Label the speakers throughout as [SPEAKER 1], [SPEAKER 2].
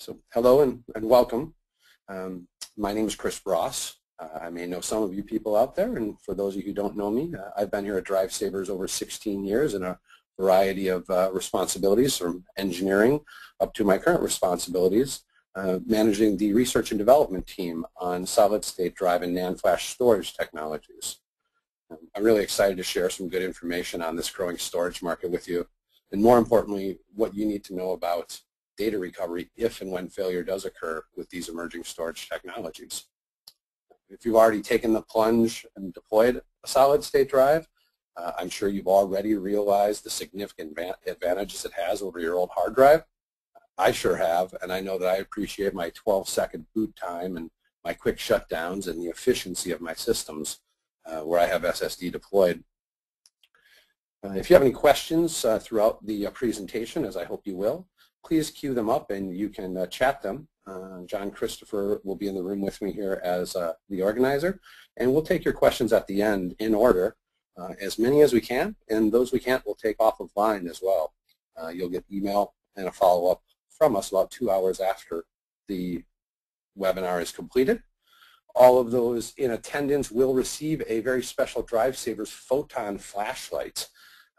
[SPEAKER 1] So hello and, and welcome. Um, my name is Chris Bross. Uh, I may know some of you people out there, and for those of you who don't know me, uh, I've been here at DriveSavers over 16 years in a variety of uh, responsibilities from engineering up to my current responsibilities, uh, managing the research and development team on solid-state drive and NAND flash storage technologies. Um, I'm really excited to share some good information on this growing storage market with you, and more importantly, what you need to know about data recovery if and when failure does occur with these emerging storage technologies. If you've already taken the plunge and deployed a solid state drive, uh, I'm sure you've already realized the significant advantages it has over your old hard drive. I sure have, and I know that I appreciate my 12-second boot time and my quick shutdowns and the efficiency of my systems uh, where I have SSD deployed. Uh, if you have any questions uh, throughout the uh, presentation, as I hope you will, please queue them up and you can uh, chat them. Uh, John Christopher will be in the room with me here as uh, the organizer, and we'll take your questions at the end in order, uh, as many as we can, and those we can't we'll take off of line as well. Uh, you'll get email and a follow-up from us about two hours after the webinar is completed. All of those in attendance will receive a very special DriveSavers Photon flashlight.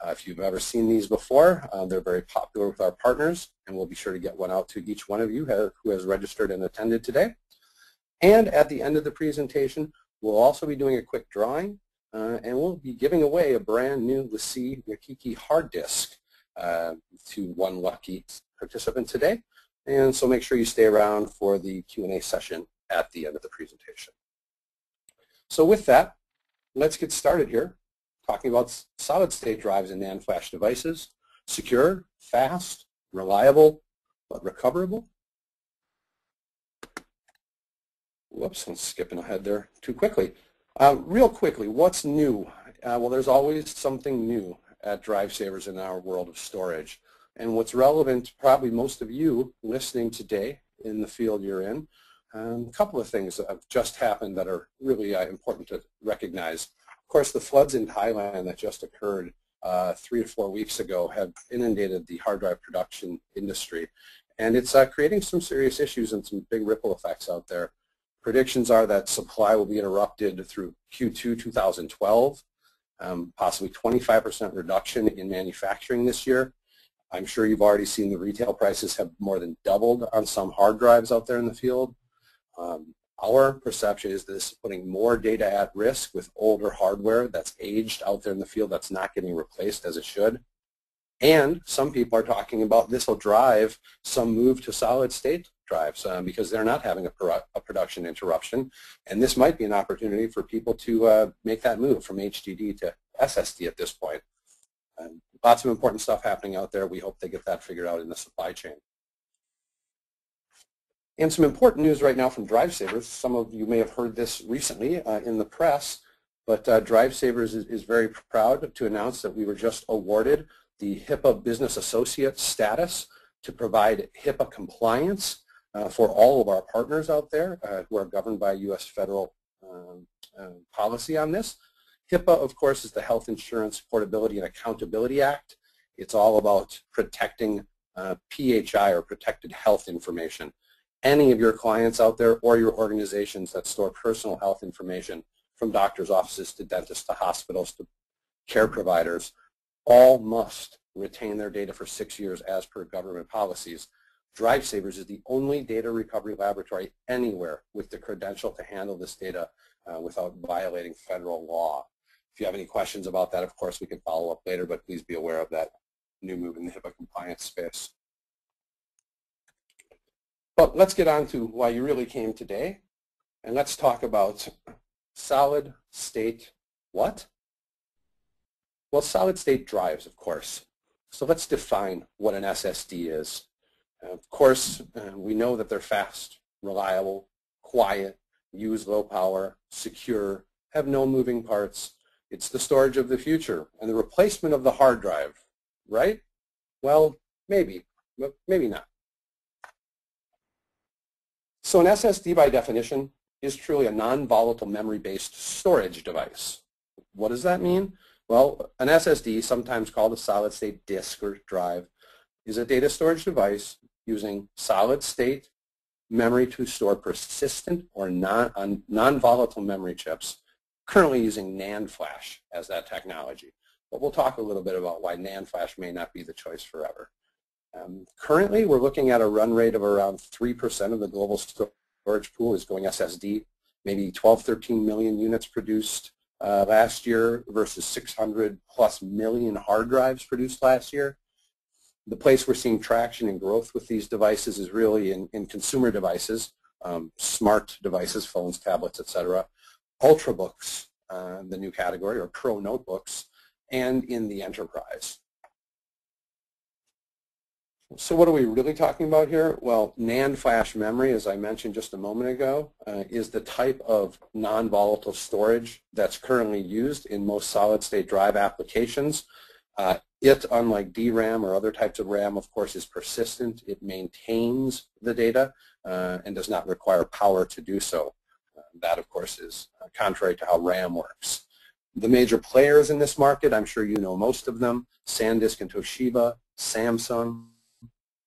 [SPEAKER 1] Uh, if you've ever seen these before, uh, they're very popular with our partners, and we'll be sure to get one out to each one of you who has registered and attended today. And at the end of the presentation, we'll also be doing a quick drawing, uh, and we'll be giving away a brand new LaCie Rikiki hard disk uh, to one lucky participant today. And so make sure you stay around for the Q&A session at the end of the presentation. So with that, let's get started here talking about solid-state drives and NAND flash devices, secure, fast, reliable, but recoverable. Whoops, I'm skipping ahead there too quickly. Uh, real quickly, what's new? Uh, well, there's always something new at DriveSavers in our world of storage. And what's relevant to probably most of you listening today in the field you're in, um, a couple of things that have just happened that are really uh, important to recognize. Of course, the floods in Thailand that just occurred uh, three to four weeks ago have inundated the hard drive production industry. And it's uh, creating some serious issues and some big ripple effects out there. Predictions are that supply will be interrupted through Q2 2012, um, possibly 25% reduction in manufacturing this year. I'm sure you've already seen the retail prices have more than doubled on some hard drives out there in the field. Um, our perception is this is putting more data at risk with older hardware that's aged out there in the field that's not getting replaced as it should. And some people are talking about this will drive some move to solid state drives um, because they're not having a, a, production interruption. And this might be an opportunity for people to uh, make that move from HDD to SSD at this point. Um, lots of important stuff happening out there. We hope they get that figured out in the supply chain. And some important news right now from DriveSavers. Some of you may have heard this recently uh, in the press, but uh, is, is, very proud to announce that we were just awarded the HIPAA Business Associate status to provide HIPAA compliance uh, for all of our partners out there uh, who are governed by U.S. federal um, uh, policy on this. HIPAA, of course, is the Health Insurance Portability and Accountability Act. It's all about protecting uh, PHI or protected health information any of your clients out there or your organizations that store personal health information from doctors' offices to dentists to hospitals to care providers all must retain their data for six years as per government policies. DriveSavers is the only data recovery laboratory anywhere with the credential to handle this data uh, without violating federal law. If you have any questions about that, of course, we can follow up later, but please be aware of that new move in the HIPAA compliance space. But let's get on to why you really came today. And let's talk about solid state what? Well, solid state drives, of course. So let's define what an SSD is. Of course, uh, we know that they're fast, reliable, quiet, use low power, secure, have no moving parts. It's the storage of the future and the replacement of the hard drive, right? Well, maybe, but maybe not. So an SSD by definition is truly a non-volatile memory-based storage device. What does that mean? Well, an SSD, sometimes called a solid-state disk or drive, is a data storage device using solid state memory to store persistent or non, non-volatile memory chips, currently using NAND flash as that technology. But we'll talk a little bit about why NAND flash may not be the choice forever. Um, currently, we're looking at a run rate of around 3% of the global storage pool is going SSD, maybe 12, 13 million units produced uh, last year versus 600 plus million hard drives produced last year. The place we're seeing traction and growth with these devices is really in, in consumer devices, um, smart devices, phones, tablets, etc. Ultrabooks, uh, the new category, or pro notebooks, and in the enterprise. So what are we really talking about here? Well, NAND flash memory, as I mentioned just a moment ago, uh, is the type of non-volatile storage that's currently used in most solid-state drive applications. Uh, it, unlike DRAM or other types of RAM, of course, is persistent. It maintains the data uh, and does not require power to do so. Uh, that, of course, is uh, contrary to how RAM works. The major players in this market, I'm sure you know most of them, SanDisk and Toshiba, Samsung,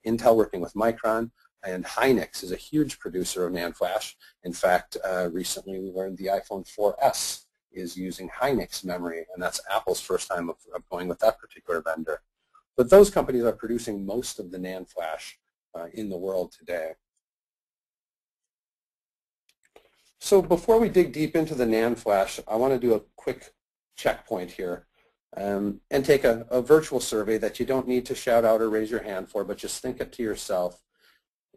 [SPEAKER 1] Intel working with Micron, and Hynix is a huge producer of NAND flash. In fact, uh, recently we learned the iPhone 4S is using Hynix memory, and that's Apple's first time of, of going with that particular vendor. But those companies are producing most of the NAND flash uh, in the world today. So before we dig deep into the NAND flash, I want to do a quick checkpoint here um, and take a, a virtual survey that you don't need to shout out or raise your hand for, but just think it to yourself.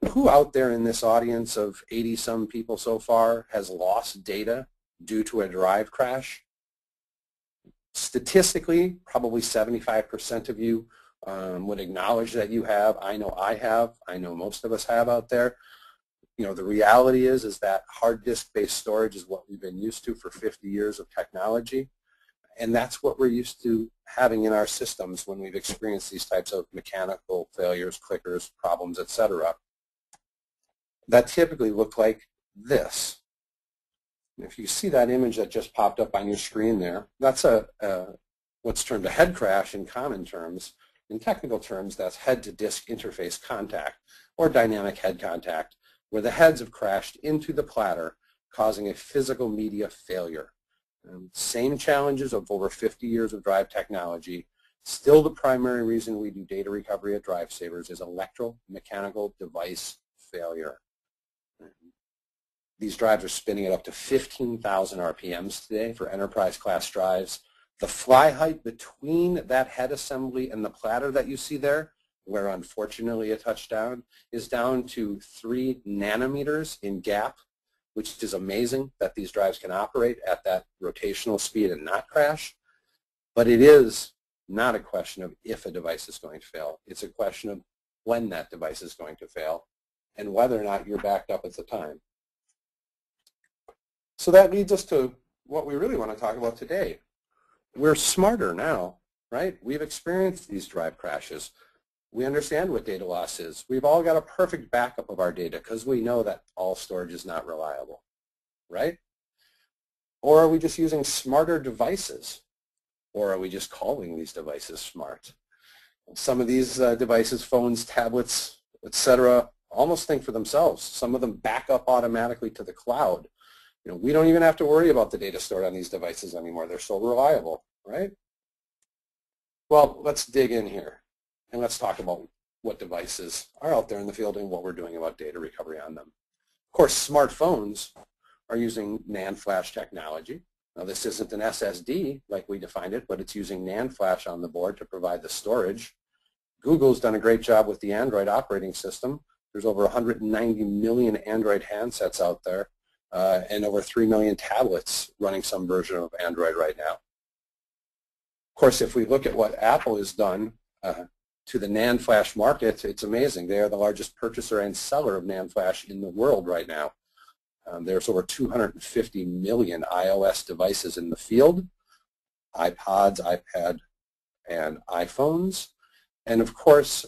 [SPEAKER 1] Who out there in this audience of 80-some people so far has lost data due to a drive crash? Statistically, probably 75% of you um, would acknowledge that you have. I know I have. I know most of us have out there. You know, the reality is, is that hard disk-based storage is what we've been used to for 50 years of technology. And that's what we're used to having in our systems when we've experienced these types of mechanical failures, clickers, problems, etc. That typically look like this. If you see that image that just popped up on your screen there, that's a, a what's termed a head crash in common terms. In technical terms, that's head-to-disk interface contact or dynamic head contact, where the heads have crashed into the platter, causing a physical media failure. Um, same challenges of over 50 years of drive technology. Still the primary reason we do data recovery at DriveSavers is electromechanical device failure. These drives are spinning at up to 15,000 RPMs today for enterprise class drives. The fly height between that head assembly and the platter that you see there, where unfortunately a touchdown, is down to 3 nanometers in gap which is amazing that these drives can operate at that rotational speed and not crash. But it is not a question of if a device is going to fail. It's a question of when that device is going to fail and whether or not you're backed up at the time. So that leads us to what we really want to talk about today. We're smarter now, right? We've experienced these drive crashes. We understand what data loss is. We've all got a perfect backup of our data because we know that all storage is not reliable, right? Or are we just using smarter devices? Or are we just calling these devices smart? Some of these uh, devices, phones, tablets, etc., almost think for themselves. Some of them back up automatically to the cloud. You know, we don't even have to worry about the data stored on these devices anymore. They're so reliable, right? Well, let's dig in here. And let's talk about what devices are out there in the field and what we're doing about data recovery on them. Of course, smartphones are using NAND flash technology. Now this isn't an SSD like we defined it, but it's using NAND flash on the board to provide the storage. Google's done a great job with the Android operating system. There's over 190 million Android handsets out there uh, and over 3 million tablets running some version of Android right now. Of course, if we look at what Apple has done uh, to the NAND flash market, it's amazing. They are the largest purchaser and seller of NAND flash in the world right now. Um, there's over 250 million iOS devices in the field, iPods, iPad, and iPhones. And of course,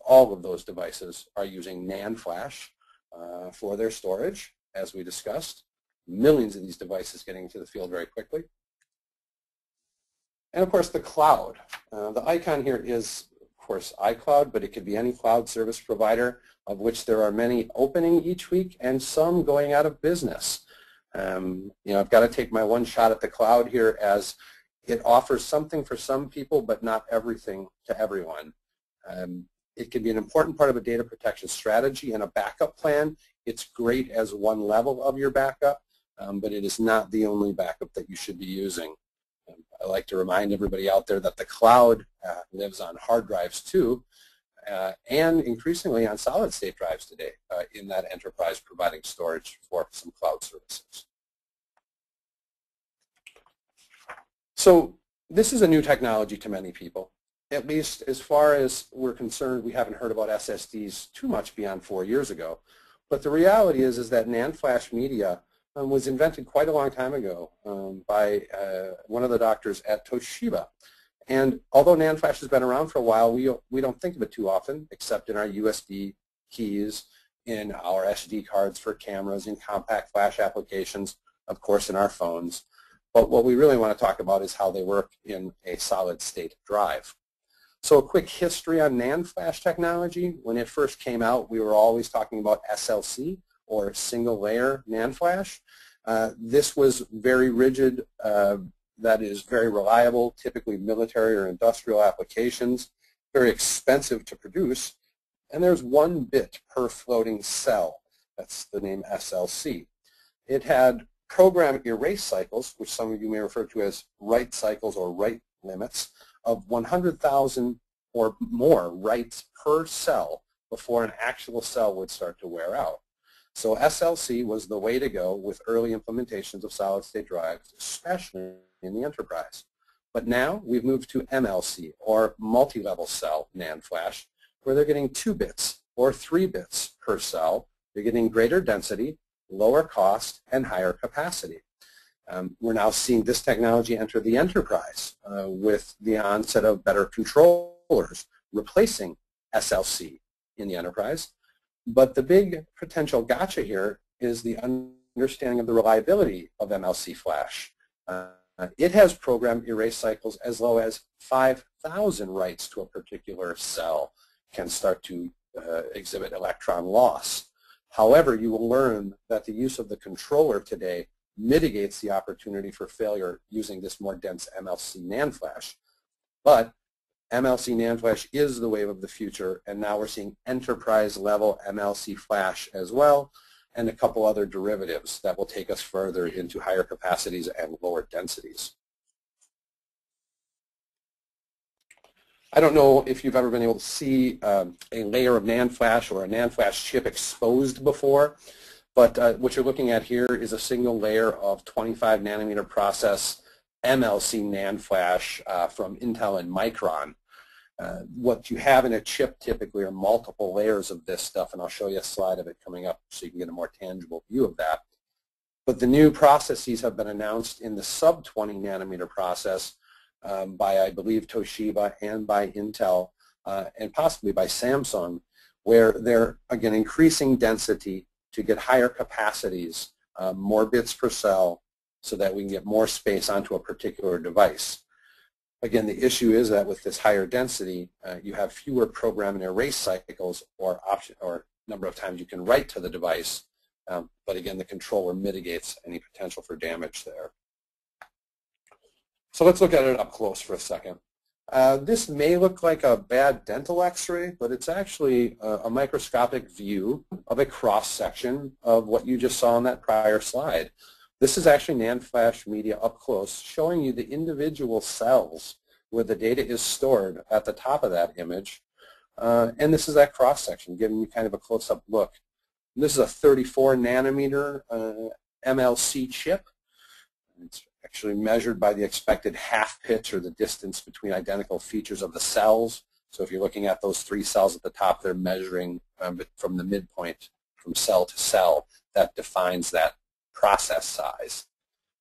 [SPEAKER 1] all of those devices are using NAND flash uh, for their storage, as we discussed. Millions of these devices getting into the field very quickly. And of course, the cloud. Uh, the icon here is course, iCloud, but it could be any cloud service provider, of which there are many opening each week and some going out of business. Um, you know, I've got to take my one shot at the cloud here as it offers something for some people, but not everything to everyone. Um, it can be an important part of a data protection strategy and a backup plan. It's great as one level of your backup, um, but it is not the only backup that you should be using. I like to remind everybody out there that the cloud uh, lives on hard drives too, uh, and increasingly on solid state drives today uh, in that enterprise providing storage for some cloud services. So this is a new technology to many people. At least as far as we're concerned, we haven't heard about SSDs too much beyond four years ago. But the reality is, is that NAND flash media was invented quite a long time ago um, by uh, one of the doctors at Toshiba. And although NAND flash has been around for a while, we, we don't think of it too often, except in our USB keys, in our SD cards for cameras, in compact flash applications, of course in our phones. But what we really want to talk about is how they work in a solid state drive. So a quick history on NAND flash technology. When it first came out, we were always talking about SLC, or single layer NAND flash. Uh, this was very rigid, uh, that is very reliable, typically military or industrial applications, very expensive to produce, and there's one bit per floating cell. That's the name SLC. It had program erase cycles, which some of you may refer to as write cycles or write limits, of 100,000 or more writes per cell before an actual cell would start to wear out. So SLC was the way to go with early implementations of solid-state drives, especially in the enterprise. But now we've moved to MLC, or multi-level cell NAND flash, where they're getting two bits or three bits per cell. They're getting greater density, lower cost, and higher capacity. Um, we're now seeing this technology enter the enterprise uh, with the onset of better controllers, replacing SLC in the enterprise but the big potential gotcha here is the understanding of the reliability of MLC flash. Uh, it has program erase cycles as low as 5,000 writes to a particular cell can start to uh, exhibit electron loss. However, you will learn that the use of the controller today mitigates the opportunity for failure using this more dense MLC NAND flash. But MLC NAND flash is the wave of the future, and now we're seeing enterprise-level MLC flash as well, and a couple other derivatives that will take us further into higher capacities and lower densities. I don't know if you've ever been able to see um, a layer of NAND flash or a NAND flash chip exposed before, but uh, what you're looking at here is a single layer of 25 nanometer process MLC NAND flash uh, from Intel and Micron. Uh, what you have in a chip typically are multiple layers of this stuff, and I'll show you a slide of it coming up so you can get a more tangible view of that. But the new processes have been announced in the sub-20 nanometer process um, by, I believe, Toshiba and by Intel, uh, and possibly by Samsung, where they're, again, increasing density to get higher capacities, uh, more bits per cell, so that we can get more space onto a particular device. Again, the issue is that with this higher density, uh, you have fewer program and erase cycles or option or number of times you can write to the device. Um, but again, the controller mitigates any potential for damage there. So let's look at it up close for a second. Uh, this may look like a bad dental x-ray, but it's actually a, a microscopic view of a cross-section of what you just saw on that prior slide. This is actually NAND flash media up close showing you the individual cells where the data is stored at the top of that image. Uh, and this is that cross section giving you kind of a close-up look. And this is a 34 nanometer uh, MLC chip. It's actually measured by the expected half pitch or the distance between identical features of the cells. So if you're looking at those three cells at the top, they're measuring um, from the midpoint from cell to cell. That defines that process size.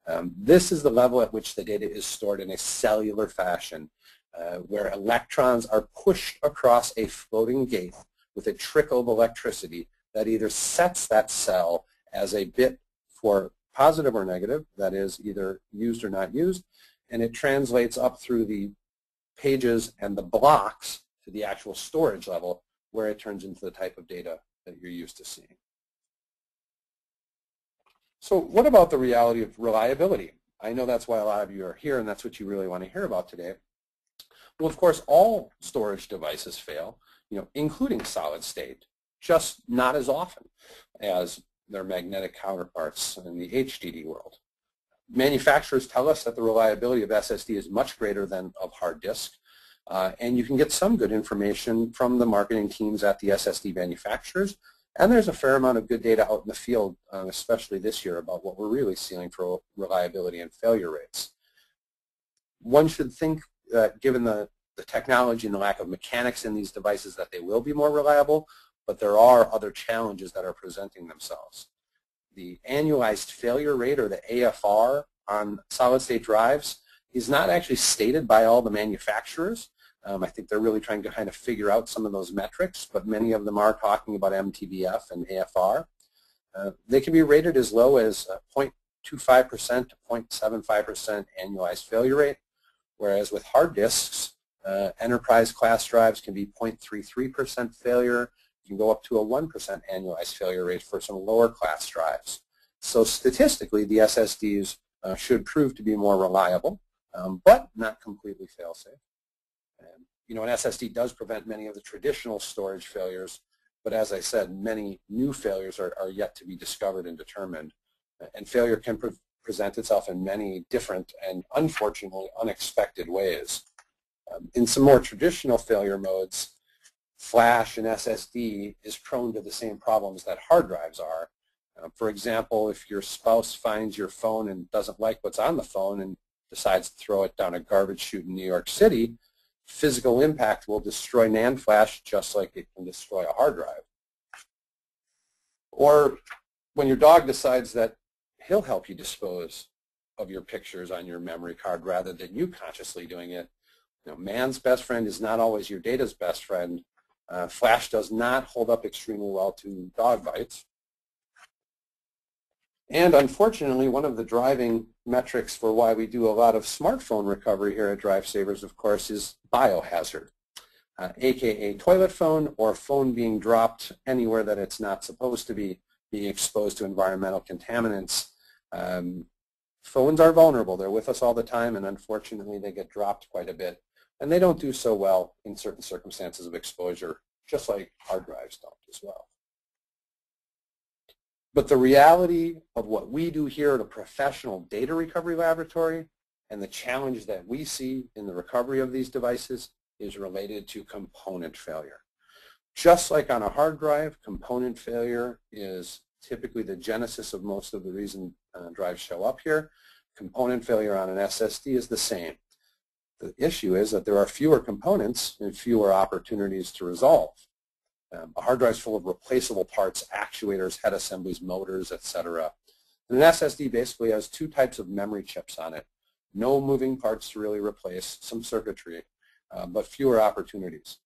[SPEAKER 1] Um, this is the level at which the data is stored in a cellular fashion uh, where electrons are pushed across a floating gate with a trickle of electricity that either sets that cell as a bit for positive or negative, that is either used or not used, and it translates up through the pages and the blocks to the actual storage level where it turns into the type of data that you're used to seeing. So what about the reality of reliability? I know that's why a lot of you are here and that's what you really want to hear about today. Well, of course, all storage devices fail, you know, including solid state, just not as often as their magnetic counterparts in the HDD world. Manufacturers tell us that the reliability of SSD is much greater than of hard disk, uh, and you can get some good information from the marketing teams at the SSD manufacturers, and there's a fair amount of good data out in the field, uh, especially this year, about what we're really seeing for reliability and failure rates. One should think that given the, the technology and the lack of mechanics in these devices that they will be more reliable, but there are other challenges that are presenting themselves. The annualized failure rate, or the AFR, on solid-state drives is not actually stated by all the manufacturers. Um, I think they're really trying to kind of figure out some of those metrics, but many of them are talking about MTBF and AFR. Uh, they can be rated as low as 0.25% to 0.75% annualized failure rate, whereas with hard disks, uh, enterprise class drives can be 0.33% failure. You can go up to a 1% annualized failure rate for some lower class drives. So statistically, the SSDs uh, should prove to be more reliable, um, but not completely fail-safe. You know, an SSD does prevent many of the traditional storage failures, but as I said, many new failures are, are yet to be discovered and determined. And failure can pre present itself in many different and unfortunately unexpected ways. Um, in some more traditional failure modes, flash and SSD is prone to the same problems that hard drives are. Uh, for example, if your spouse finds your phone and doesn't like what's on the phone and decides to throw it down a garbage chute in New York City, physical impact will destroy NAND flash just like it can destroy a hard drive. Or when your dog decides that he'll help you dispose of your pictures on your memory card rather than you consciously doing it. You know, man's best friend is not always your data's best friend. Uh, flash does not hold up extremely well to dog bites. And unfortunately, one of the driving metrics for why we do a lot of smartphone recovery here at DriveSavers, of course, is biohazard, uh, aka toilet phone or phone being dropped anywhere that it's not supposed to be, being exposed to environmental contaminants. Um, phones are vulnerable. They're with us all the time, and unfortunately, they get dropped quite a bit. And they don't do so well in certain circumstances of exposure, just like hard drives don't as well. But the reality of what we do here at a professional data recovery laboratory and the challenge that we see in the recovery of these devices is related to component failure. Just like on a hard drive, component failure is typically the genesis of most of the reason uh, drives show up here. Component failure on an SSD is the same. The issue is that there are fewer components and fewer opportunities to resolve. Um, a hard drive is full of replaceable parts, actuators, head assemblies, motors, etc. And an SSD basically has two types of memory chips on it. No moving parts to really replace, some circuitry, uh, but fewer opportunities.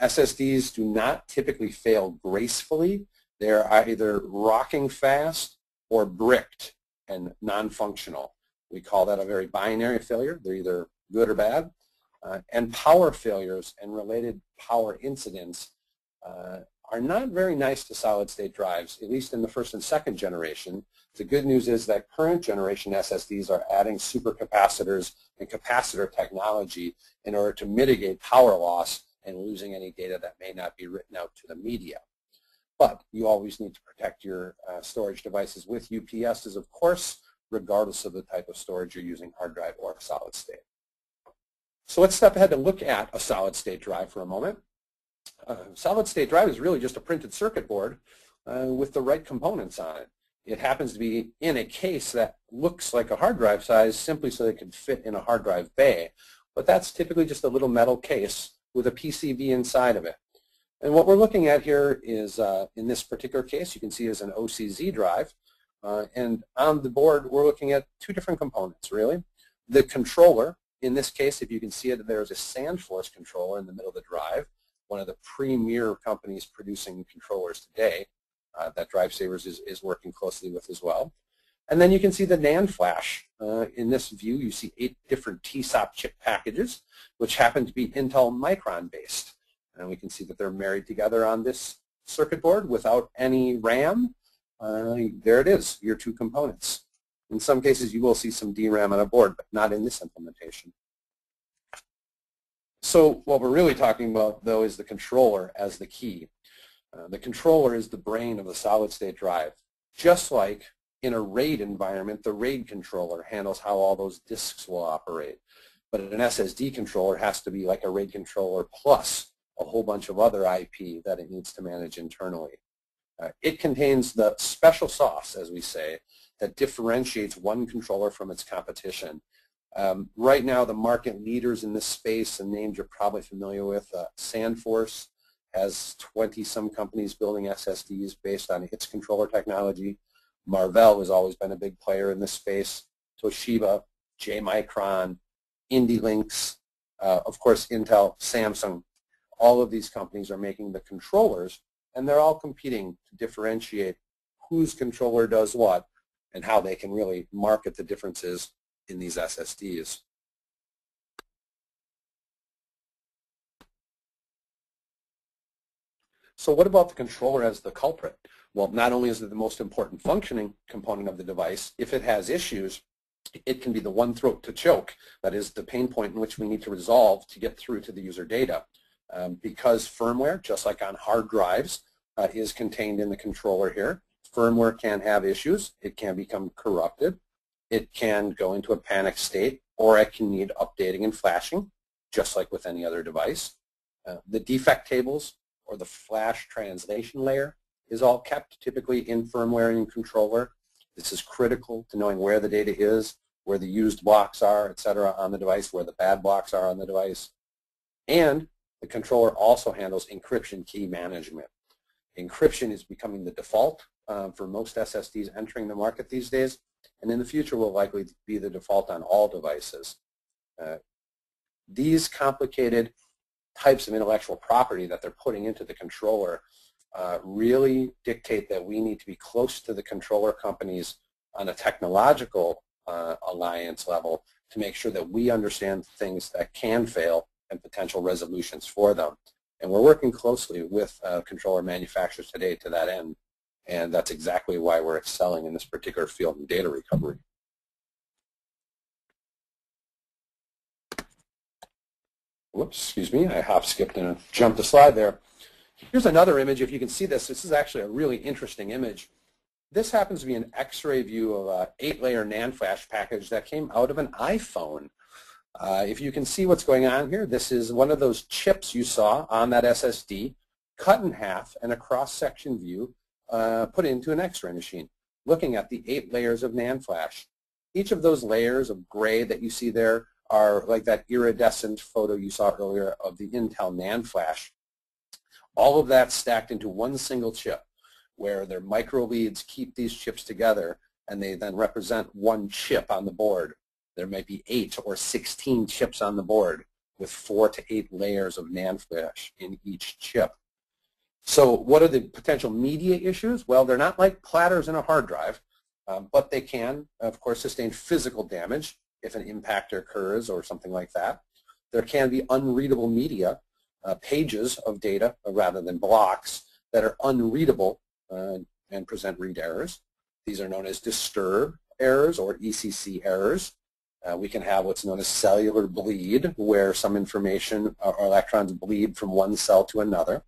[SPEAKER 1] SSDs do not typically fail gracefully. They're either rocking fast or bricked and non-functional. We call that a very binary failure. They're either good or bad. Uh, and power failures and related power incidents uh, are not very nice to solid-state drives, at least in the first and second generation. The good news is that current generation SSDs are adding supercapacitors and capacitor technology in order to mitigate power loss and losing any data that may not be written out to the media. But you always need to protect your uh, storage devices with UPSs, of course, regardless of the type of storage you're using, hard drive or solid state. So let's step ahead and look at a solid state drive for a moment uh, solid state drive is really just a printed circuit board uh, with the right components on it. It happens to be in a case that looks like a hard drive size simply so it can fit in a hard drive bay. But that's typically just a little metal case with a PCB inside of it. And what we're looking at here is, uh, in this particular case, you can see is an OCZ drive. Uh, and on the board, we're looking at two different components, really. The controller, in this case, if you can see it, there's a SandForce controller in the middle of the drive one of the premier companies producing controllers today uh, that DriveSavers is, is working closely with as well. And then you can see the NAND flash. Uh, in this view, you see eight different TSOP chip packages, which happen to be Intel Micron based. And we can see that they're married together on this circuit board without any RAM. Uh, there it is, your two components. In some cases, you will see some DRAM on a board, but not in this implementation. So what we're really talking about, though, is the controller as the key. Uh, the controller is the brain of the solid-state drive. Just like in a RAID environment, the RAID controller handles how all those disks will operate. But an SSD controller has to be like a RAID controller plus a whole bunch of other IP that it needs to manage internally. Uh, it contains the special sauce, as we say, that differentiates one controller from its competition. Um, right now, the market leaders in this space, and names you're probably familiar with, uh, SandForce has 20-some companies building SSDs based on its controller technology. Marvell has always been a big player in this space. Toshiba, JMicron, Indilinx, uh, of course Intel, Samsung, all of these companies are making the controllers and they're all competing to differentiate whose controller does what and how they can really market the differences in these SSDs. So what about the controller as the culprit? Well, not only is it the most important functioning component of the device, if it has issues, it can be the one throat to choke. That is the pain point in which we need to resolve to get through to the user data. Um, because firmware, just like on hard drives, uh, is contained in the controller here. Firmware can have issues. It can become corrupted. It can go into a panic state, or it can need updating and flashing, just like with any other device. Uh, the defect tables or the flash translation layer is all kept typically in firmware and controller. This is critical to knowing where the data is, where the used blocks are, etc. on the device, where the bad blocks are on the device. And the controller also handles encryption key management. Encryption is becoming the default um, for most SSDs entering the market these days, and in the future will likely be the default on all devices. Uh, these complicated types of intellectual property that they're putting into the controller uh, really dictate that we need to be close to the controller companies on a technological uh, alliance level to make sure that we understand things that can fail and potential resolutions for them. And we're working closely with uh, controller manufacturers today to that end. And that's exactly why we're excelling in this particular field in data recovery. Whoops, excuse me, I hop skipped and jumped a slide there. Here's another image. If you can see this, this is actually a really interesting image. This happens to be an X-ray view of an eight-layer NAND flash package that came out of an iPhone. Uh, if you can see what's going on here, this is one of those chips you saw on that SSD cut in half and a cross-section view uh, put into an X-ray machine, looking at the eight layers of NAND flash. Each of those layers of gray that you see there are like that iridescent photo you saw earlier of the Intel NAND flash. All of that stacked into one single chip where their micro leads keep these chips together and they then represent one chip on the board there might be 8 or 16 chips on the board with 4 to 8 layers of NAND flash in each chip. So what are the potential media issues? Well, they're not like platters in a hard drive, um, but they can, of course, sustain physical damage if an impact occurs or something like that. There can be unreadable media, uh, pages of data rather than blocks that are unreadable uh, and present read errors. These are known as disturb errors or ECC errors. Uh, we can have what's known as cellular bleed, where some information or electrons bleed from one cell to another.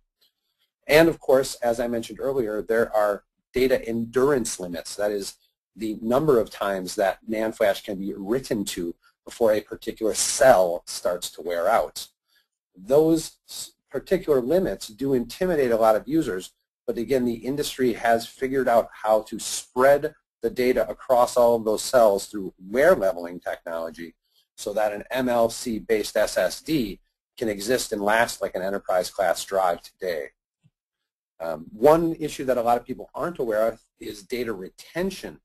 [SPEAKER 1] And of course, as I mentioned earlier, there are data endurance limits. That is the number of times that NAND flash can be written to before a particular cell starts to wear out. Those particular limits do intimidate a lot of users, but again, the industry has figured out how to spread the data across all of those cells through wear leveling technology so that an MLC-based SSD can exist and last like an enterprise class drive today. Um, one issue that a lot of people aren't aware of is data retention.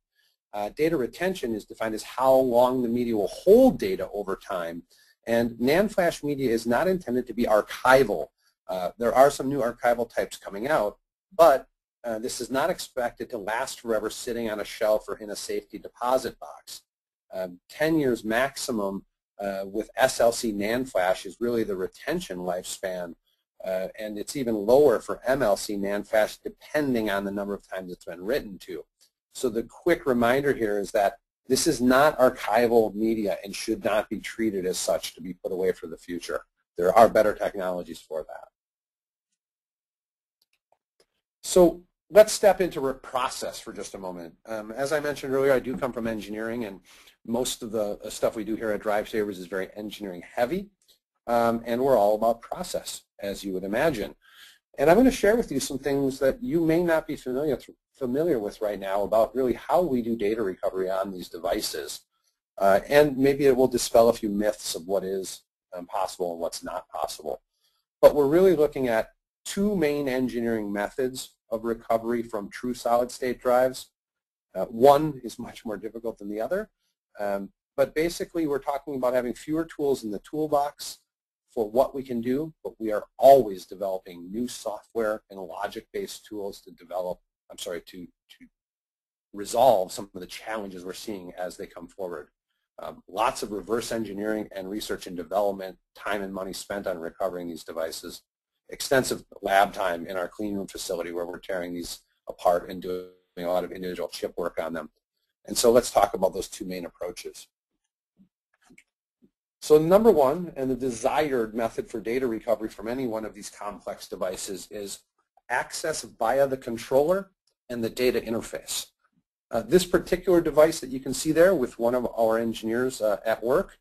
[SPEAKER 1] Uh, data retention is defined as how long the media will hold data over time. And NAND flash media is not intended to be archival. Uh, there are some new archival types coming out, but uh, this is not expected to last forever sitting on a shelf or in a safety deposit box. Um, 10 years maximum uh, with SLC NAND flash is really the retention lifespan uh, and it's even lower for MLC NAND flash depending on the number of times it's been written to. So the quick reminder here is that this is not archival media and should not be treated as such to be put away for the future. There are better technologies for that. So let's step into process for just a moment. Um, as I mentioned earlier, I do come from engineering, and most of the stuff we do here at DriveSavers is very engineering heavy, um, and we're all about process, as you would imagine. And I'm going to share with you some things that you may not be familiar, familiar with right now about really how we do data recovery on these devices. Uh, and maybe it will dispel a few myths of what is possible and what's not possible. But we're really looking at two main engineering methods of recovery from true solid-state drives. Uh, one is much more difficult than the other. Um, but basically, we're talking about having fewer tools in the toolbox for what we can do, but we are always developing new software and logic-based tools to develop, I'm sorry, to, to resolve some of the challenges we're seeing as they come forward. Um, lots of reverse engineering and research and development, time and money spent on recovering these devices extensive lab time in our clean room facility where we're tearing these apart and doing a lot of individual chip work on them. And so let's talk about those two main approaches. So number one, and the desired method for data recovery from any one of these complex devices is access via the controller and the data interface. Uh, this particular device that you can see there with one of our engineers uh, at work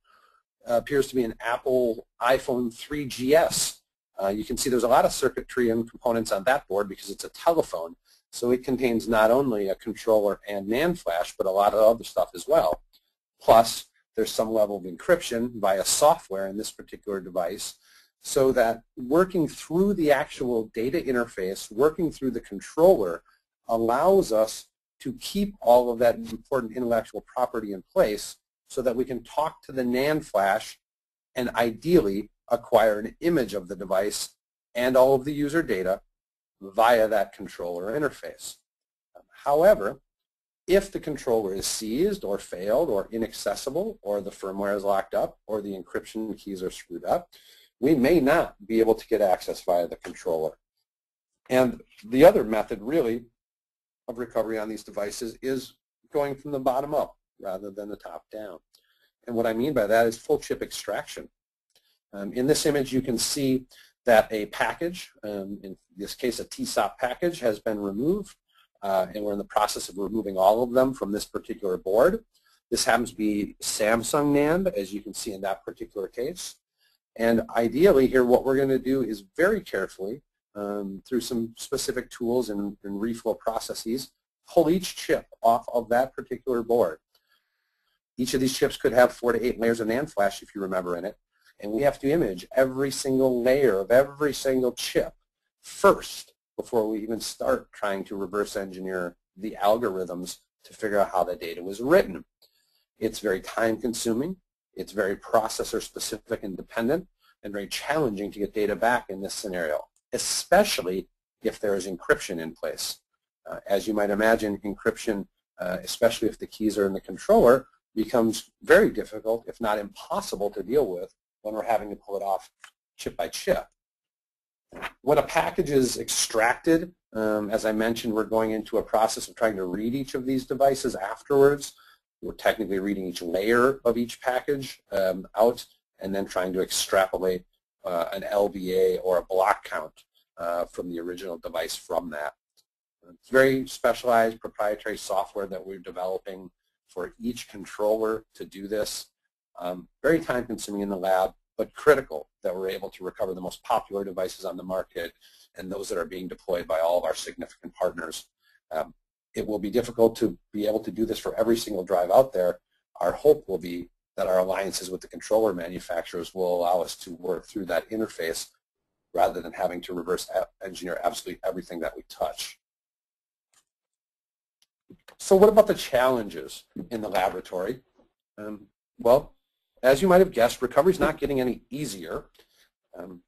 [SPEAKER 1] uh, appears to be an Apple iPhone 3GS uh, you can see there's a lot of circuitry and components on that board because it's a telephone. So it contains not only a controller and NAND flash, but a lot of other stuff as well. Plus, there's some level of encryption via software in this particular device so that working through the actual data interface, working through the controller, allows us to keep all of that important intellectual property in place so that we can talk to the NAND flash and ideally acquire an image of the device and all of the user data via that controller interface. However, if the controller is seized or failed or inaccessible or the firmware is locked up or the encryption keys are screwed up, we may not be able to get access via the controller. And the other method really of recovery on these devices is going from the bottom up rather than the top down. And what I mean by that is full chip extraction. Um, in this image, you can see that a package, um, in this case a TSOP package, has been removed, uh, and we're in the process of removing all of them from this particular board. This happens to be Samsung NAND, as you can see in that particular case. And ideally here, what we're going to do is very carefully, um, through some specific tools and, and reflow processes, pull each chip off of that particular board. Each of these chips could have four to eight layers of NAND flash, if you remember in it. And we have to image every single layer of every single chip first before we even start trying to reverse engineer the algorithms to figure out how the data was written. It's very time consuming, it's very processor specific and dependent, and very challenging to get data back in this scenario, especially if there is encryption in place. Uh, as you might imagine, encryption, uh, especially if the keys are in the controller, becomes very difficult, if not impossible to deal with when we're having to pull it off chip by chip. When a package is extracted, um, as I mentioned, we're going into a process of trying to read each of these devices afterwards. We're technically reading each layer of each package um, out and then trying to extrapolate uh, an LBA or a block count uh, from the original device from that. It's very specialized proprietary software that we're developing for each controller to do this. Um, very time consuming in the lab, but critical that we're able to recover the most popular devices on the market and those that are being deployed by all of our significant partners. Um, it will be difficult to be able to do this for every single drive out there. Our hope will be that our alliances with the controller manufacturers will allow us to work through that interface rather than having to reverse engineer absolutely everything that we touch. So what about the challenges in the laboratory? Um, well, as you might have guessed, recovery is not getting any easier. Um,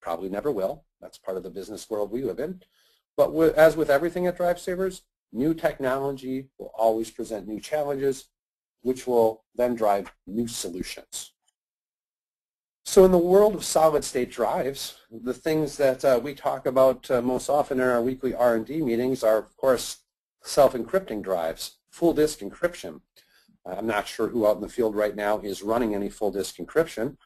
[SPEAKER 1] probably never will. That's part of the business world we live in. But as with everything at DriveSavers, new technology will always present new challenges, which will then drive new solutions. So in the world of solid-state drives, the things that uh, we talk about uh, most often in our weekly R&D meetings are, of course, self-encrypting drives, full disk encryption. I'm not sure who out in the field right now is running any full disk encryption,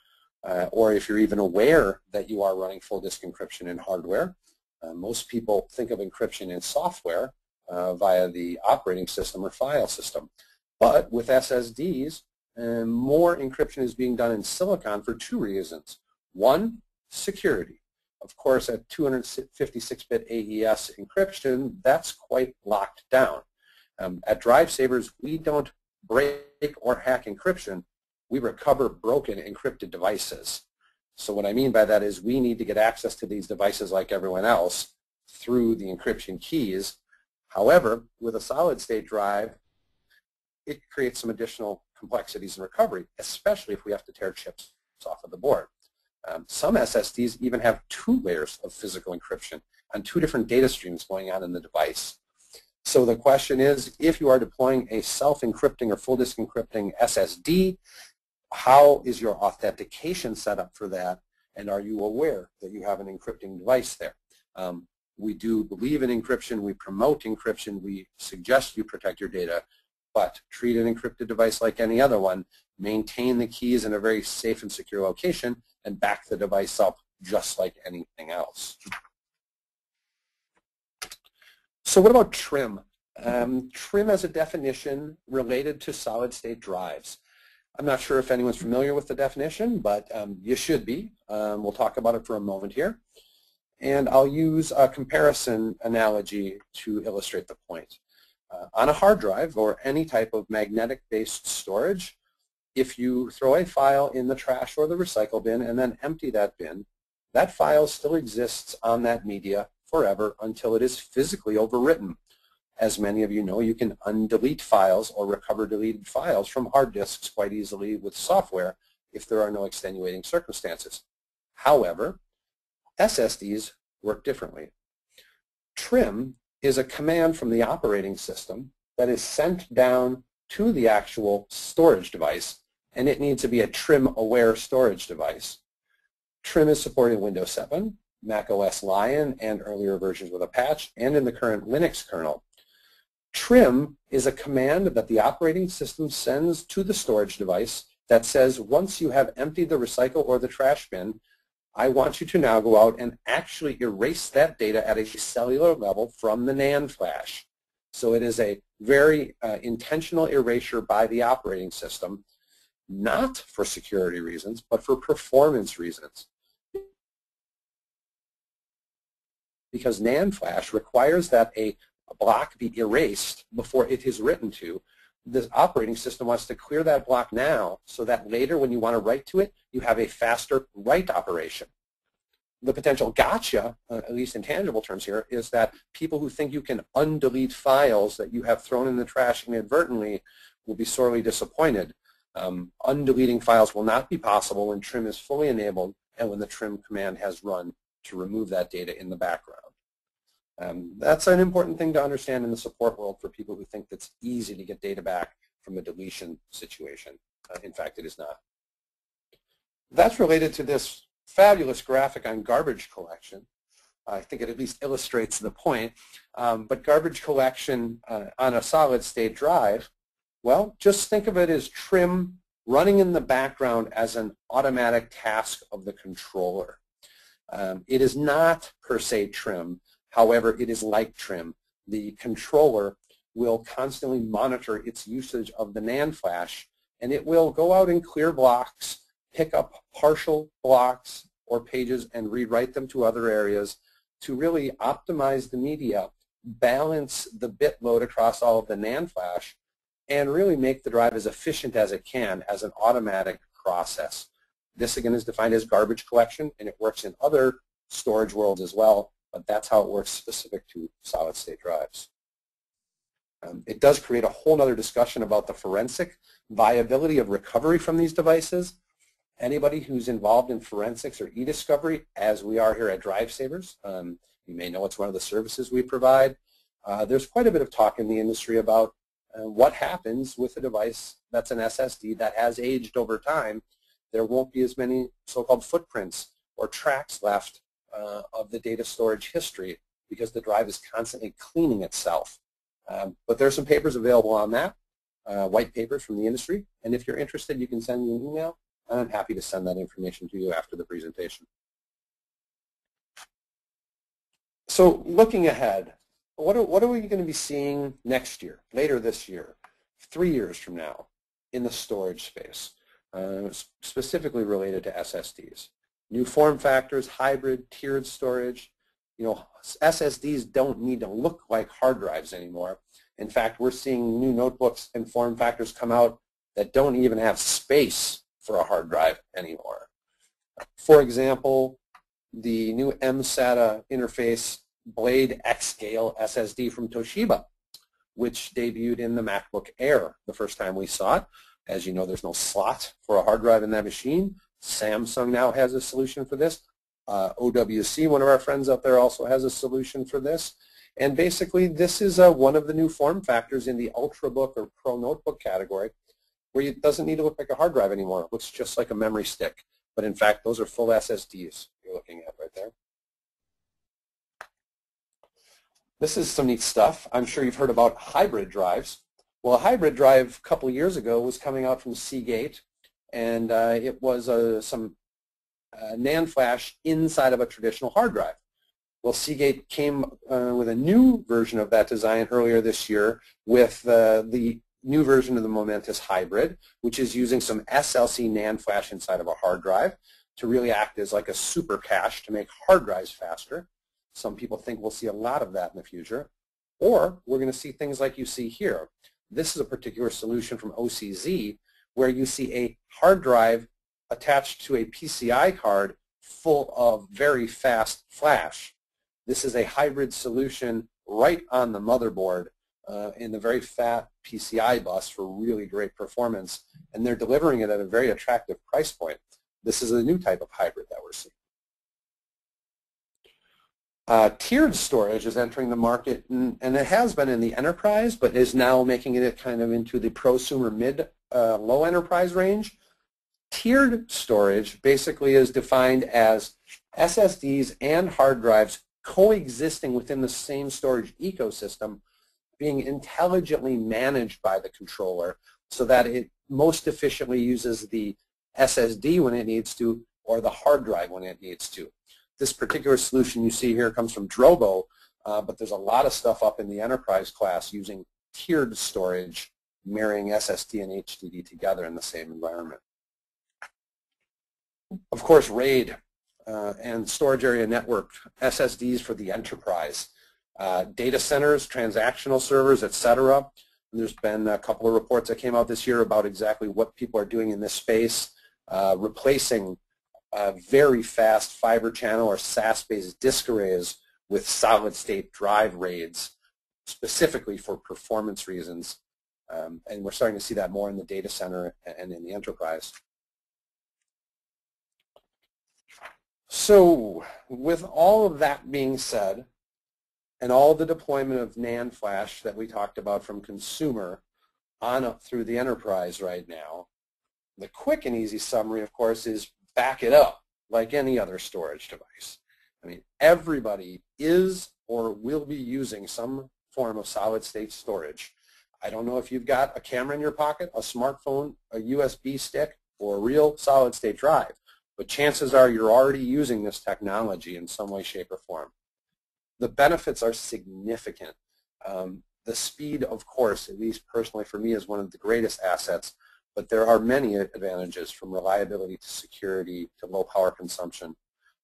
[SPEAKER 1] uh, or if you're even aware that you are running full disk encryption in hardware. Uh, most people think of encryption in software uh, via the operating system or file system. But with SSDs, uh, more encryption is being done in silicon for two reasons. One, security. Of course, at 256-bit AES encryption, that's quite locked down. Um, at DriveSavers, we don't break or hack encryption. We recover broken encrypted devices. So what I mean by that is we need to get access to these devices like everyone else through the encryption keys. However, with a solid state drive, it creates some additional complexities in recovery, especially if we have to tear chips off of the board. Um, some SSDs even have two layers of physical encryption on two different data streams going on in the device. So the question is, if you are deploying a self-encrypting or full disk encrypting SSD, how is your authentication set up for that? And are you aware that you have an encrypting device there? Um, we do believe in encryption. We promote encryption. We suggest you protect your data, but treat an encrypted device like any other one. Maintain the keys in a very safe and secure location and back the device up just like anything else. So what about TRIM? Um, TRIM as a definition related to solid state drives. I'm not sure if anyone's familiar with the definition, but um, you should be. Um, we'll talk about it for a moment here. And I'll use a comparison analogy to illustrate the point. Uh, on a hard drive or any type of magnetic-based storage, if you throw a file in the trash or the recycle bin and then empty that bin, that file still exists on that media forever until it is physically overwritten. As many of you know, you can undelete files or recover deleted files from hard disks quite easily with software if there are no extenuating circumstances. However, SSDs work differently. Trim is a command from the operating system that is sent down to the actual storage device, and it needs to be a trim-aware storage device. Trim is supported in Windows 7, Mac OS Lion, and earlier versions with a patch, and in the current Linux kernel. Trim is a command that the operating system sends to the storage device that says once you have emptied the recycle or the trash bin, I want you to now go out and actually erase that data at a cellular level from the NAND flash. So it is a very uh, intentional erasure by the operating system, not for security reasons, but for performance reasons. Because NAND flash requires that a block be erased before it is written to, the operating system wants to clear that block now so that later when you want to write to it, you have a faster write operation. The potential gotcha, uh, at least in tangible terms here, is that people who think you can undelete files that you have thrown in the trash inadvertently will be sorely disappointed. Um, undeleting files will not be possible when trim is fully enabled and when the trim command has run to remove that data in the background. Um, that's an important thing to understand in the support world for people who think it's easy to get data back from a deletion situation. Uh, in fact, it is not. That's related to this fabulous graphic on garbage collection. I think it at least illustrates the point. Um, but garbage collection uh, on a solid state drive, well, just think of it as trim running in the background as an automatic task of the controller. Um, it is not per se trim However, it is like trim. The controller will constantly monitor its usage of the NAND flash, and it will go out and clear blocks, pick up partial blocks or pages and rewrite them to other areas to really optimize the media, balance the bit load across all of the NAND flash, and really make the drive as efficient as it can as an automatic process. This again is defined as garbage collection, and it works in other storage worlds as well, but that's how it works specific to solid-state drives. Um, it does create a whole other discussion about the forensic viability of recovery from these devices. Anybody who's involved in forensics or e-discovery, as we are here at DriveSavers, um, you may know it's one of the services we provide. Uh, there's quite a bit of talk in the industry about uh, what happens with a device that's an SSD that has aged over time there won't be as many so-called footprints or tracks left uh, of the data storage history because the drive is constantly cleaning itself. Um, but there are some papers available on that, uh, white papers from the industry, and if you're interested, you can send me an email, and I'm happy to send that information to you after the presentation. So looking ahead, what are, what are we going to be seeing next year, later this year, three years from now in the storage space, uh, specifically related to SSDs? New form factors, hybrid, tiered storage. You know, SSDs don't need to look like hard drives anymore. In fact, we're seeing new notebooks and form factors come out that don't even have space for a hard drive anymore. For example, the new mSATA interface Blade X-gale SSD from Toshiba, which debuted in the MacBook Air the first time we saw it. As you know, there's no slot for a hard drive in that machine. Samsung now has a solution for this. Uh, OWC, one of our friends out there, also has a solution for this. And basically, this is uh, one of the new form factors in the Ultrabook or Pro Notebook category where it doesn't need to look like a hard drive anymore. It looks just like a memory stick. But in fact, those are full SSDs you're looking at right there. This is some neat stuff. I'm sure you've heard about hybrid drives. Well, a hybrid drive a couple years ago was coming out from Seagate, and uh, it was uh, some uh, NAND flash inside of a traditional hard drive. Well, Seagate came uh, with a new version of that design earlier this year with uh, the new version of the Momentus Hybrid, which is using some SLC NAND flash inside of a hard drive to really act as like a super cache to make hard drives faster. Some people think we'll see a lot of that in the future. Or we're going to see things like you see here. This is a particular solution from OCZ where you see a hard drive attached to a PCI card full of very fast flash. This is a hybrid solution right on the motherboard uh, in the very fat PCI bus for really great performance, and they're delivering it at a very attractive price point. This is a new type of hybrid that we're seeing. Uh, tiered storage is entering the market, and, and, it has been in the enterprise, but is now making it kind of into the prosumer mid, uh, low enterprise range. Tiered storage basically is defined as SSDs and hard drives coexisting within the same storage ecosystem, being intelligently managed by the controller so that it most efficiently uses the SSD when it needs to or the hard drive when it needs to. This particular solution you see here comes from Drobo, uh, but there's a lot of stuff up in the enterprise class using tiered storage, marrying SSD and HDD together in the same environment. Of course, RAID uh, and storage area network, SSDs for the enterprise, uh, data centers, transactional servers, etc. There's been a couple of reports that came out this year about exactly what people are doing in this space, uh, replacing very fast fiber channel or SAS-based disk arrays with solid-state drive RAIDs specifically for performance reasons. Um, and we're starting to see that more in the data center and in the enterprise. So with all of that being said, and all the deployment of NAND flash that we talked about from consumer on up through the enterprise right now, the quick and easy summary, of course, is back it up like any other storage device. I mean, everybody is or will be using some form of solid state storage. I don't know if you've got a camera in your pocket, a smartphone, a USB stick, or a real solid state drive, but chances are you're already using this technology in some way, shape, or form. The benefits are significant. Um, the speed, of course, at least personally for me, is one of the greatest assets but there are many advantages from reliability to security to low power consumption.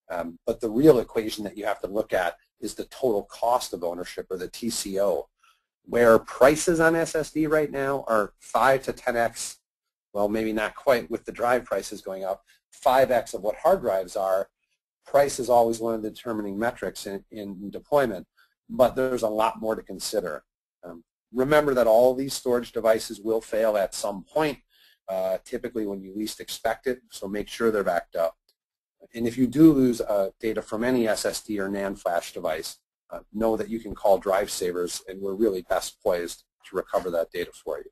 [SPEAKER 1] Um, but the real equation that you have to look at is the total cost of ownership or the TCO, where prices on SSD right now are 5 to 10x, well maybe not quite with the drive prices going up, 5x of what hard drives are. Price is always one of the determining metrics in, in deployment, but there's a lot more to consider. Um, remember that all these storage devices will fail at some point uh, typically when you least expect it, so make sure they're backed up. And if you do lose uh, data from any SSD or NAND flash device, uh, know that you can call DriveSavers, and we're really best poised to recover that data for you.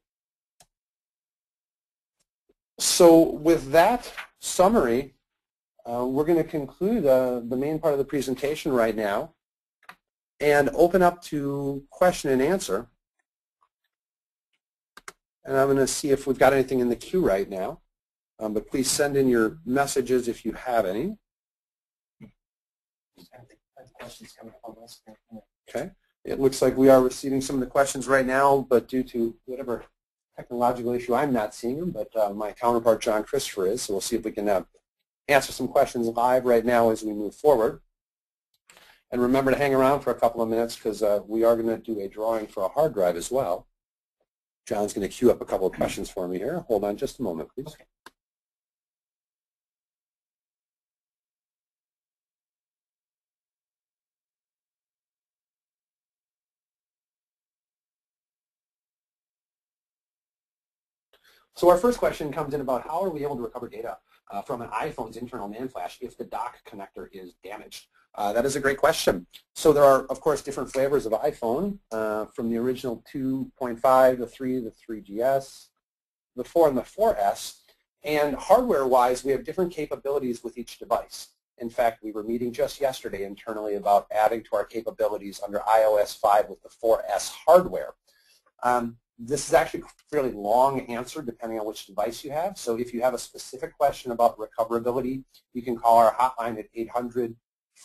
[SPEAKER 1] So with that summary, uh, we're going to conclude uh, the main part of the presentation right now and open up to question and answer. And I'm going to see if we've got anything in the queue right now. Um, but please send in your messages if you have any. Okay. It looks like we are receiving some of the questions right now, but due to whatever technological issue, I'm not seeing them, but uh, my counterpart, John Christopher, is. So we'll see if we can uh, answer some questions live right now as we move forward. And remember to hang around for a couple of minutes because uh, we are going to do a drawing for a hard drive as well. John's going to queue up a couple of questions for me here. Hold on just a moment, please. Okay. So our first question comes in about how are we able to recover data uh, from an iPhone's internal NAND flash if the dock connector is damaged? Uh, that is a great question. So there are, of course, different flavors of iPhone, uh, from the original 2.5, the 3, the 3GS, the 4, and the 4S. And hardware-wise, we have different capabilities with each device. In fact, we were meeting just yesterday internally about adding to our capabilities under iOS 5 with the 4S hardware. Um, this is actually a fairly long answer depending on which device you have. So if you have a specific question about recoverability, you can call our hotline at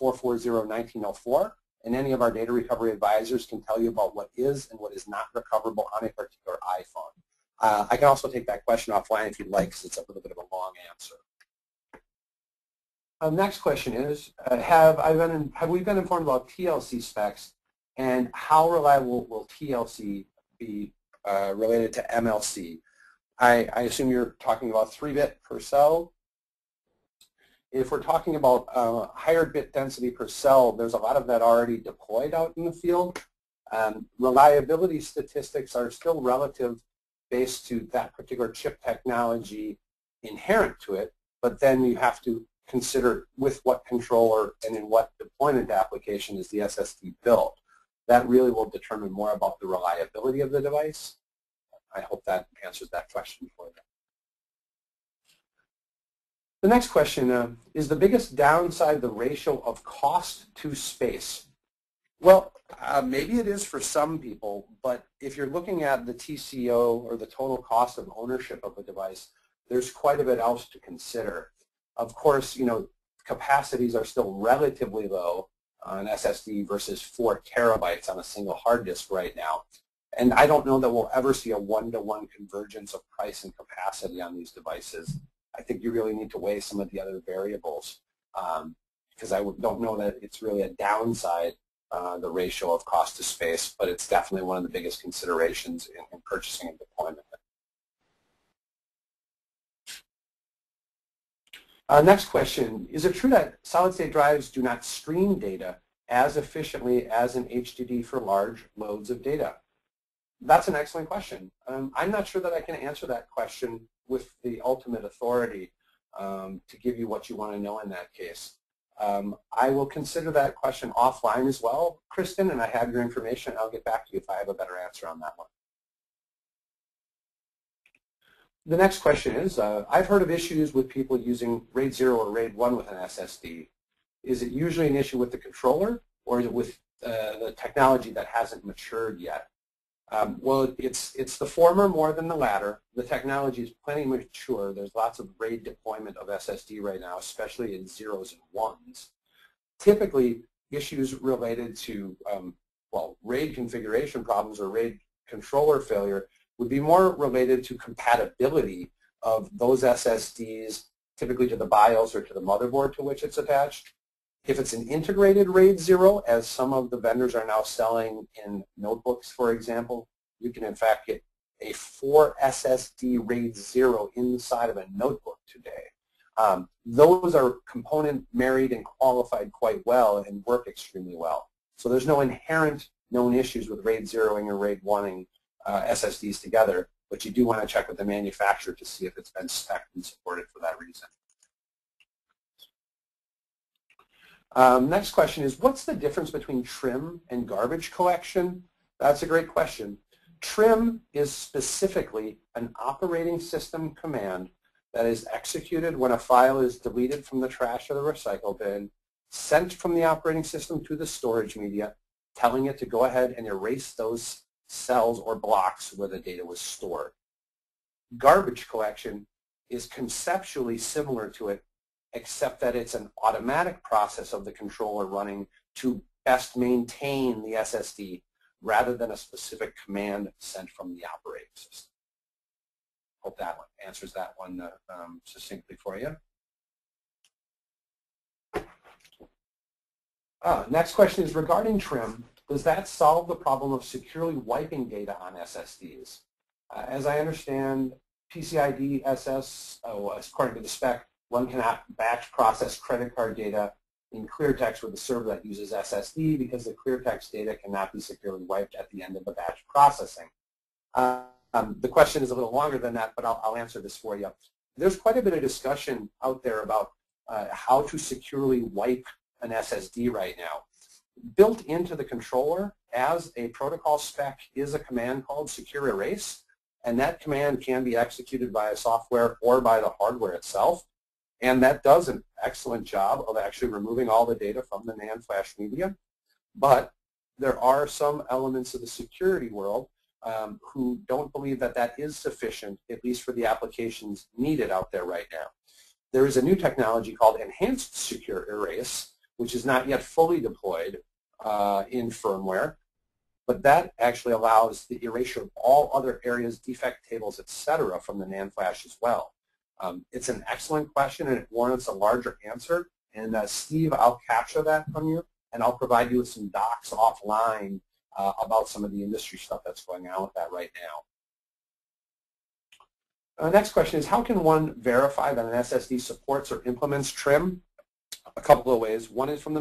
[SPEAKER 1] 800-440-1904 and any of our data recovery advisors can tell you about what is and what is not recoverable on a particular iPhone. Uh, I can also take that question offline if you'd like because it's a little bit of a long answer. Uh, next question is, uh, have, I been in, have we been informed about TLC specs and how reliable will TLC be uh, related to MLC. I, I, assume you're talking about 3-bit per cell. If we're talking about uh, higher bit density per cell, there's a lot of that already deployed out in the field. Um, reliability statistics are still relative based to that particular chip technology inherent to it, but then you have to consider with what controller and in what deployment application is the SSD built that really will determine more about the reliability of the device. I hope that answers that question for you. The next question, uh, is the biggest downside the ratio of cost to space? Well, uh, maybe it is for some people, but if you're looking at the TCO or the total cost of ownership of a device, there's quite a bit else to consider. Of course, you know, capacities are still relatively low, on SSD versus four terabytes on a single hard disk right now. And I don't know that we'll ever see a one-to-one -one convergence of price and capacity on these devices. I think you really need to weigh some of the other variables um, because I don't know that it's really a downside, uh, the ratio of cost to space, but it's definitely one of the biggest considerations in, in purchasing and deployment. Uh, next question, is it true that solid-state drives do not stream data as efficiently as an HDD for large loads of data? That's an excellent question. Um, I'm not sure that I can answer that question with the ultimate authority um, to give you what you want to know in that case. Um, I will consider that question offline as well, Kristen, and I have your information. I'll get back to you if I have a better answer on that one. The next question is, uh, I've heard of issues with people using RAID 0 or RAID 1 with an SSD. Is it usually an issue with the controller or is it with uh, the technology that hasn't matured yet? Um, well, it's, it's the former more than the latter. The technology is plenty mature. There's lots of RAID deployment of SSD right now, especially in zeros and ones. Typically, issues related to, um, well, RAID configuration problems or RAID controller failure would be more related to compatibility of those SSDs typically to the BIOS or to the motherboard to which it's attached. If it's an integrated RAID 0, as some of the vendors are now selling in notebooks, for example, you can in fact get a 4 SSD RAID 0 inside of a notebook today. Um, those are component married and qualified quite well and work extremely well. So there's no inherent known issues with RAID 0ing or RAID 1ing uh, SSDs together, but you do want to check with the manufacturer to see if it's been spec and supported for that reason. Um, next question is, what's the difference between trim and garbage collection? That's a great question. Trim is specifically an operating system command that is executed when a file is deleted from the trash or the recycle bin, sent from the operating system to the storage media, telling it to go ahead and erase those cells or blocks where the data was stored. Garbage collection is conceptually similar to it, except that it's an automatic process of the controller running to best maintain the SSD rather than a specific command sent from the operating system. Hope that one answers that one uh, um, succinctly for you. Uh, next question is regarding trim. Does that solve the problem of securely wiping data on SSDs? Uh, as I understand, PCI DSS, oh, according to the spec, one cannot batch process credit card data in clear text with a server that uses SSD because the clear text data cannot be securely wiped at the end of the batch processing. Uh, um, the question is a little longer than that, but I'll, I'll, answer this for you. There's quite a bit of discussion out there about uh, how to securely wipe an SSD right now. Built into the controller as a protocol spec is a command called secure erase, and that command can be executed by a software or by the hardware itself. And that does an excellent job of actually removing all the data from the NAND flash media. But there are some elements of the security world um, who don't believe that that is sufficient, at least for the applications needed out there right now. There is a new technology called Enhanced Secure Erase, which is not yet fully deployed uh, in firmware, but that actually allows the erasure of all other areas, defect tables, etc., from the NAND flash as well. Um, it's an excellent question and it warrants a larger answer. And uh, Steve, I'll capture that from you and I'll provide you with some docs offline uh, about some of the industry stuff that's going on with that right now. Uh, next question is how can one verify that an SSD supports or implements trim? A couple of ways. One is from the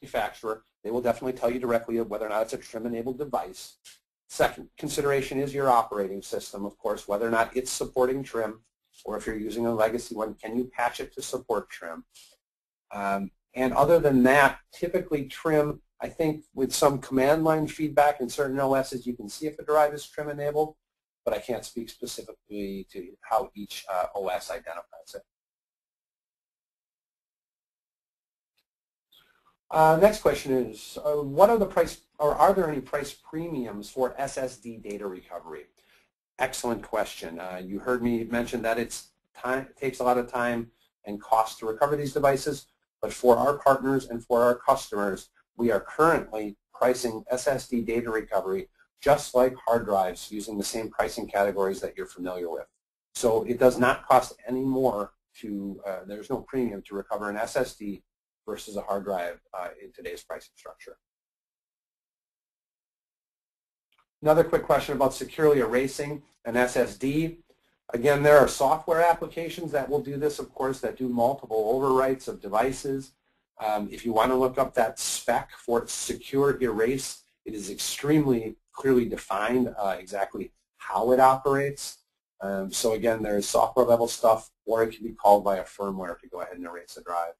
[SPEAKER 1] manufacturer. They will definitely tell you directly whether or not it's a trim-enabled device. Second consideration is your operating system, of course, whether or not it's supporting trim or if you're using a legacy one, can you patch it to support trim? Um, and other than that, typically trim, I think with some command line feedback in certain OSs, you can see if a drive is trim enabled, but I can't speak specifically to how each uh, OS identifies it. Uh, next question is, uh, what are the price, or are there any price premiums for SSD data recovery? Excellent question. Uh, you heard me mention that it takes a lot of time and cost to recover these devices, but for our partners and for our customers, we are currently pricing SSD data recovery just like hard drives using the same pricing categories that you're familiar with. So it does not cost any more to, uh, there's no premium to recover an SSD versus a hard drive uh, in today's pricing structure. Another quick question about securely erasing an SSD. Again, there are software applications that will do this, of course, that do multiple overwrites of devices. Um, if you want to look up that spec for secure erase, it is extremely clearly defined uh, exactly how it operates. Um, so again, there is software level stuff, or it can be called by a firmware to go ahead and erase a drive.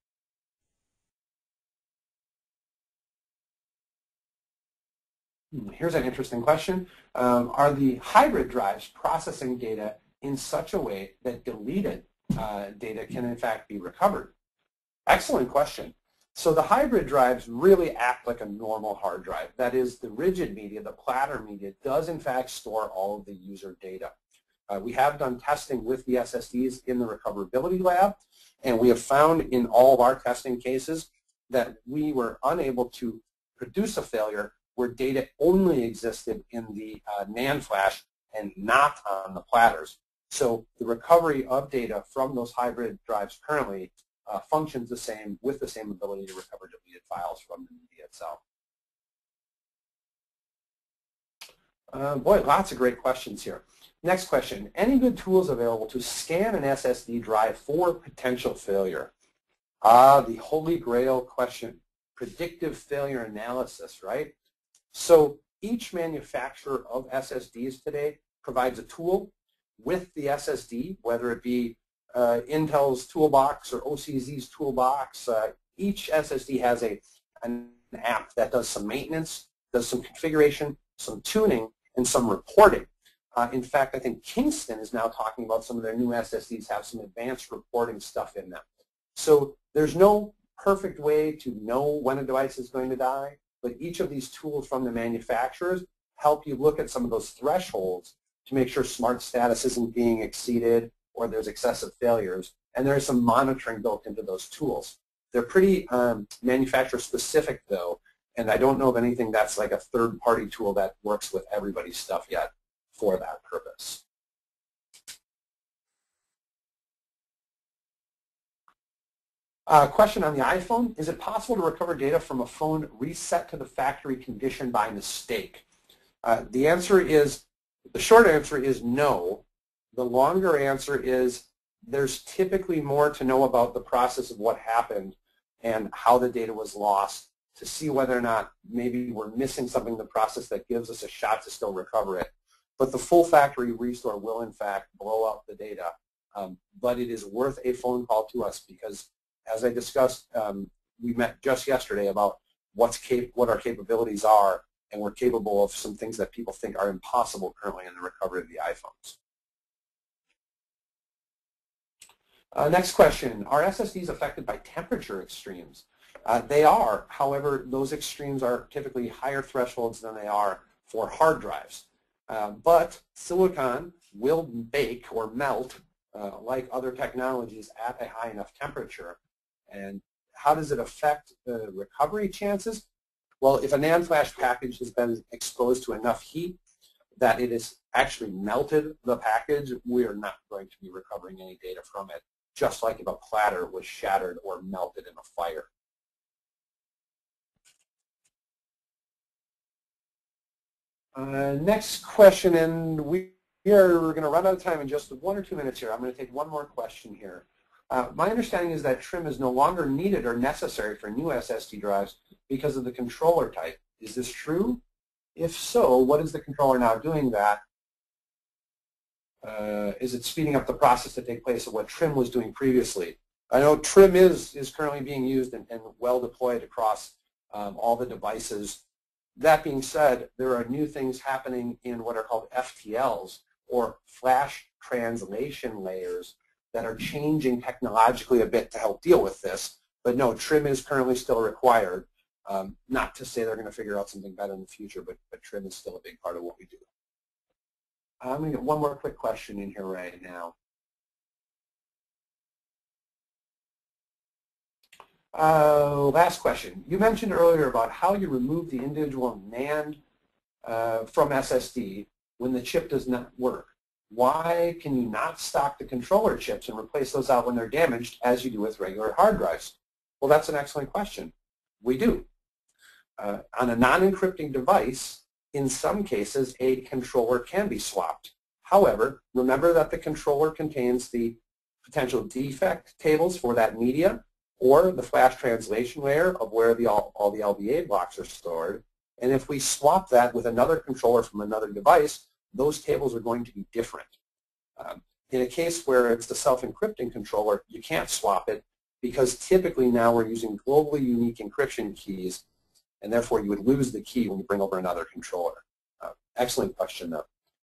[SPEAKER 1] Here's an interesting question. Um, are the hybrid drives processing data in such a way that deleted uh, data can in fact be recovered? Excellent question. So the hybrid drives really act like a normal hard drive. That is, the rigid media, the platter media, does in fact store all of the user data. Uh, we have done testing with the SSDs in the recoverability lab, and we have found in all of our testing cases that we were unable to produce a failure where data only existed in the uh, NAND flash and not on the platters. So the recovery of data from those hybrid drives currently uh, functions the same with the same ability to recover deleted files from the media itself. Uh, boy, lots of great questions here. Next question, any good tools available to scan an SSD drive for potential failure? Ah, the holy grail question, predictive failure analysis, right? So each manufacturer of SSDs today provides a tool with the SSD, whether it be uh, Intel's toolbox or OCZ's toolbox. Uh, each SSD has a, an app that does some maintenance, does some configuration, some tuning, and some reporting. Uh, in fact, I think Kingston is now talking about some of their new SSDs have some advanced reporting stuff in them. So there's no perfect way to know when a device is going to die, but each of these tools from the manufacturers help you look at some of those thresholds to make sure smart status isn't being exceeded or there's excessive failures. And there's some monitoring built into those tools. They're pretty um, manufacturer specific though, and I don't know of anything that's like a third-party tool that works with everybody's stuff yet for that purpose. Uh, question on the iPhone, is it possible to recover data from a phone reset to the factory condition by mistake? Uh, the answer is, the short answer is no. The longer answer is there's typically more to know about the process of what happened and how the data was lost to see whether or not maybe we're missing something in the process that gives us a shot to still recover it. But the full factory restore will, in fact, blow up the data. Um, but it is worth a phone call to us because, as I discussed, um, we met just yesterday about what's cap what our capabilities are, and we're capable of some things that people think are impossible currently in the recovery of the iPhones. Uh, next question, are SSDs affected by temperature extremes? Uh, they are, however, those extremes are typically higher thresholds than they are for hard drives. Uh, but silicon will bake or melt uh, like other technologies at a high enough temperature. And how does it affect the recovery chances? Well, if a NAND flash package has been exposed to enough heat that it has actually melted the package, we are not going to be recovering any data from it just like if a platter was shattered or melted in a fire. Uh, next question, and we are going to run out of time in just one or two minutes here. I'm going to take one more question here. Uh, my understanding is that trim is no longer needed or necessary for new SSD drives because of the controller type. Is this true? If so, what is the controller now doing that uh, is it speeding up the process to take place of what trim was doing previously? I know trim is, is currently being used and, and well deployed across um, all the devices. That being said, there are new things happening in what are called FTLs or flash translation layers that are changing technologically a bit to help deal with this. But no, trim is currently still required. Um, not to say they're going to figure out something better in the future, but, but trim is still a big part of what we do. I'm going to get one more quick question in here right now. Uh, last question. You mentioned earlier about how you remove the individual NAND uh, from SSD when the chip does not work. Why can you not stock the controller chips and replace those out when they're damaged as you do with regular hard drives? Well, that's an excellent question. We do. Uh, on a non-encrypting device, in some cases, a controller can be swapped. However, remember that the controller contains the potential defect tables for that media or the flash translation layer of where the, all, all the LBA blocks are stored. And if we swap that with another controller from another device, those tables are going to be different. Um, in a case where it's the self-encrypting controller, you can't swap it because typically now we're using globally unique encryption keys and therefore you would lose the key when you bring over another controller. Uh, excellent question, though.